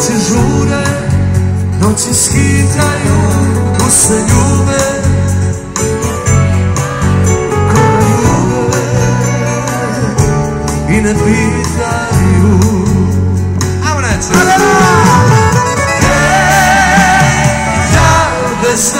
Noći žure, noći skitaju, ko se ljube i ne pitaju. Ajmo reći! Ja bez